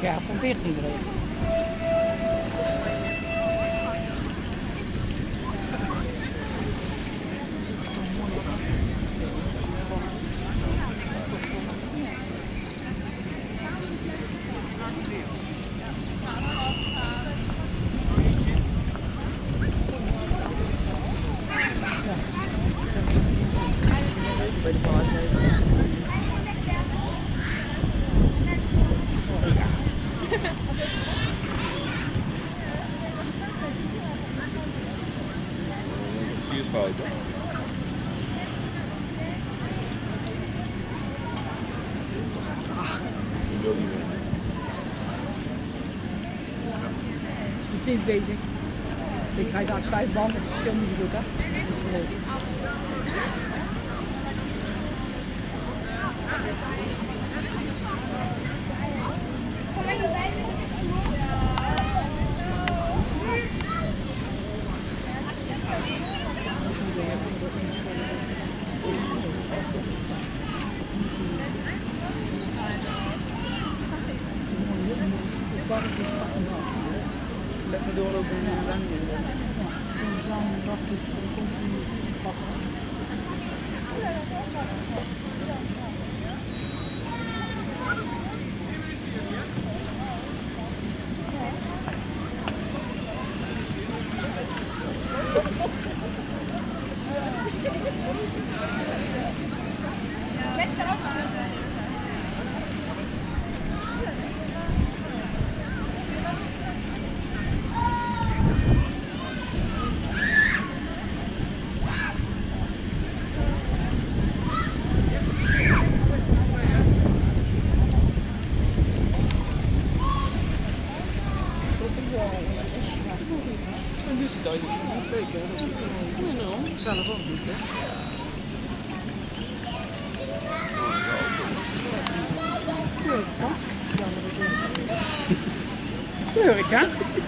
chegar a Ponte Ribeira. Pode falar, is fout, hè? Ik wil niet meer. Meteen bezig. Ik ga daar vijf banden, dat is veel niet goed hè. Dat is leuk. Lekker doorlopen en dan. En dan dat is een continu het duidelijk niet spreken. Zelf ook niet, hè? Keurig hè?